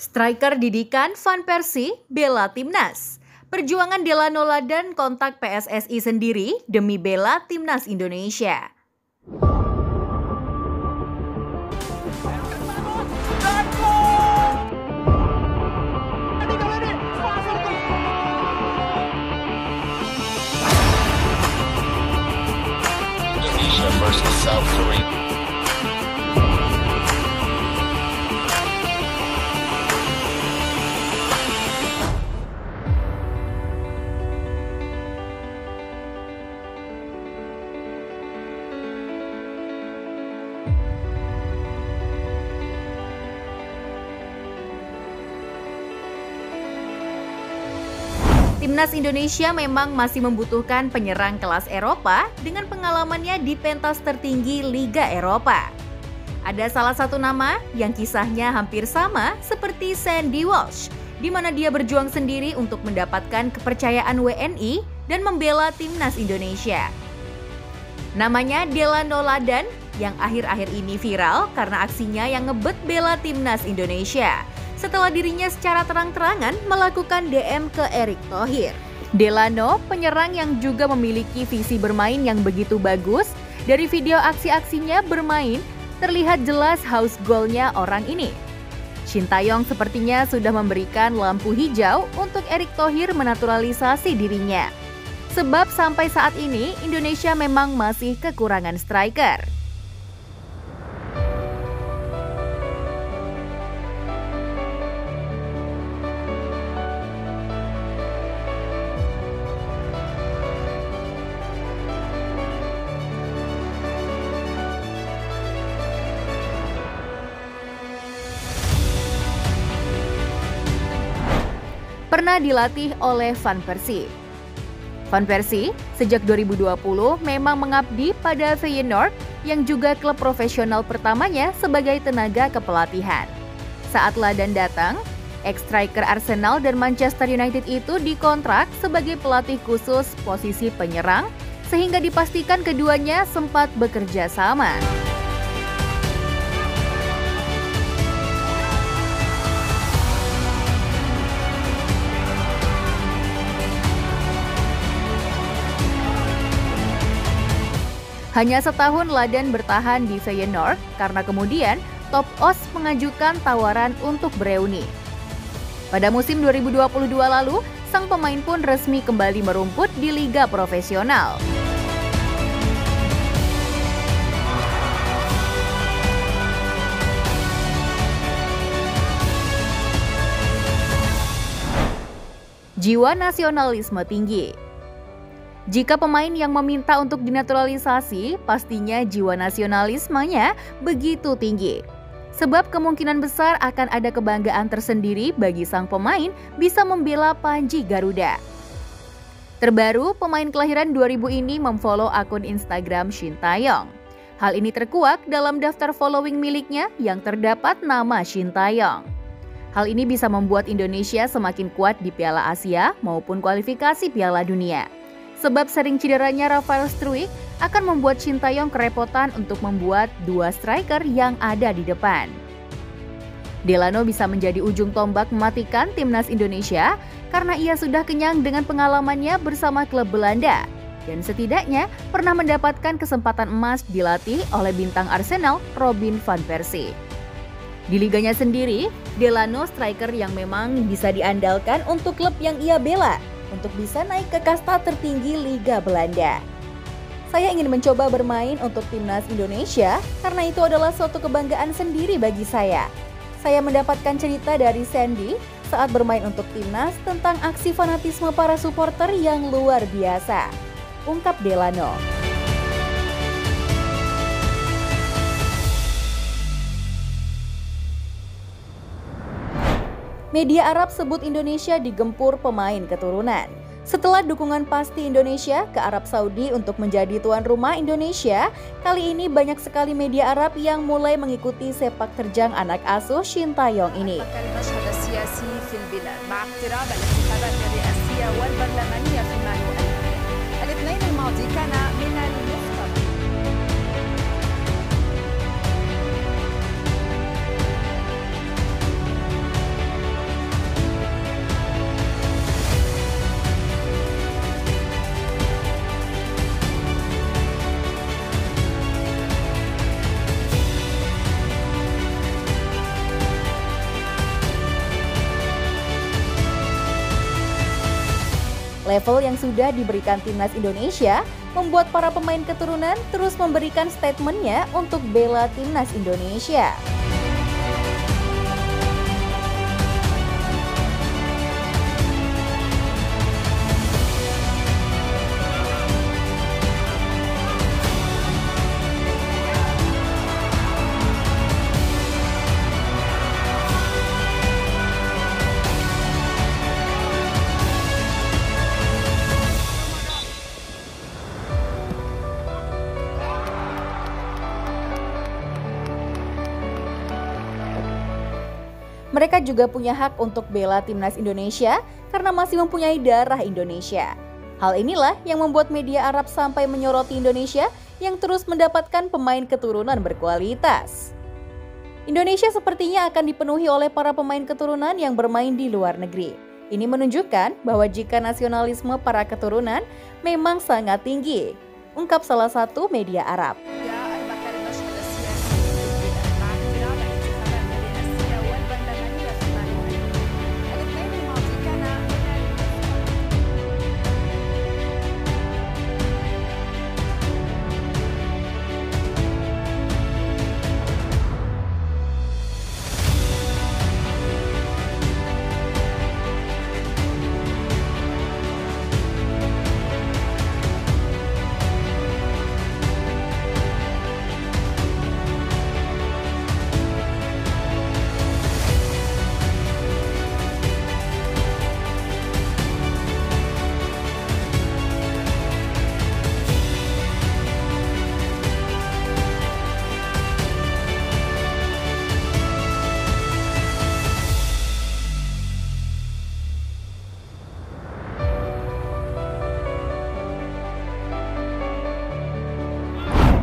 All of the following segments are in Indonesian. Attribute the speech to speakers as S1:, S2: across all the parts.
S1: Striker didikan Van Persie bela timnas. Perjuangan Delanola dan kontak PSSI sendiri demi bela timnas Indonesia.
S2: Indonesia versus South Korea.
S1: Timnas Indonesia memang masih membutuhkan penyerang kelas Eropa dengan pengalamannya di pentas tertinggi Liga Eropa. Ada salah satu nama yang kisahnya hampir sama seperti Sandy Walsh, di mana dia berjuang sendiri untuk mendapatkan kepercayaan WNI dan membela timnas Indonesia. Namanya Delano Ladan yang akhir-akhir ini viral karena aksinya yang ngebet bela timnas Indonesia setelah dirinya secara terang-terangan melakukan DM ke Erick Thohir. Delano, penyerang yang juga memiliki visi bermain yang begitu bagus, dari video aksi-aksinya bermain terlihat jelas house goalnya orang ini. Shin Taeyong sepertinya sudah memberikan lampu hijau untuk Erick Thohir menaturalisasi dirinya. Sebab sampai saat ini Indonesia memang masih kekurangan striker. Pernah dilatih oleh Van Persie. Van Persie sejak 2020 memang mengabdi pada Feyenoord yang juga klub profesional pertamanya sebagai tenaga kepelatihan. Saat Ladan datang, ex-striker Arsenal dan Manchester United itu dikontrak sebagai pelatih khusus posisi penyerang sehingga dipastikan keduanya sempat bekerja sama. Hanya setahun Ladan bertahan di Feyenoord karena kemudian Top Os mengajukan tawaran untuk bereuni. Pada musim 2022 lalu, sang pemain pun resmi kembali merumput di liga profesional. Jiwa nasionalisme tinggi jika pemain yang meminta untuk dinaturalisasi, pastinya jiwa nasionalismenya begitu tinggi. Sebab kemungkinan besar akan ada kebanggaan tersendiri bagi sang pemain bisa membela Panji Garuda. Terbaru, pemain kelahiran 2000 ini memfollow akun Instagram Shin Taeyong. Hal ini terkuak dalam daftar following miliknya yang terdapat nama Shin Taeyong. Hal ini bisa membuat Indonesia semakin kuat di Piala Asia maupun kualifikasi Piala Dunia. Sebab sering cederanya Rafael Struik akan membuat Sintayong kerepotan untuk membuat dua striker yang ada di depan. Delano bisa menjadi ujung tombak mematikan timnas Indonesia karena ia sudah kenyang dengan pengalamannya bersama klub Belanda dan setidaknya pernah mendapatkan kesempatan emas dilatih oleh bintang Arsenal Robin van Persie. Di liganya sendiri, Delano striker yang memang bisa diandalkan untuk klub yang ia bela untuk bisa naik ke kasta tertinggi Liga Belanda. Saya ingin mencoba bermain untuk timnas Indonesia karena itu adalah suatu kebanggaan sendiri bagi saya. Saya mendapatkan cerita dari Sandy saat bermain untuk timnas tentang aksi fanatisme para supporter yang luar biasa. Ungkap Delano. Media Arab sebut Indonesia digempur pemain keturunan. Setelah dukungan pasti Indonesia ke Arab Saudi untuk menjadi tuan rumah Indonesia, kali ini banyak sekali media Arab yang mulai mengikuti sepak terjang anak asuh Shin Taeyong ini. Level yang sudah diberikan timnas Indonesia membuat para pemain keturunan terus memberikan statementnya untuk bela timnas Indonesia. Mereka juga punya hak untuk bela timnas Indonesia karena masih mempunyai darah Indonesia. Hal inilah yang membuat media Arab sampai menyoroti Indonesia yang terus mendapatkan pemain keturunan berkualitas. Indonesia sepertinya akan dipenuhi oleh para pemain keturunan yang bermain di luar negeri. Ini menunjukkan bahwa jika nasionalisme para keturunan memang sangat tinggi, ungkap salah satu media Arab.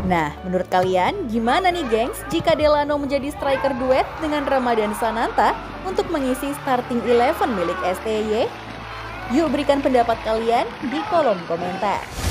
S1: Nah, menurut kalian gimana nih gengs jika Delano menjadi striker duet dengan Ramadan Sananta untuk mengisi starting eleven milik STY? Yuk berikan pendapat kalian di kolom komentar.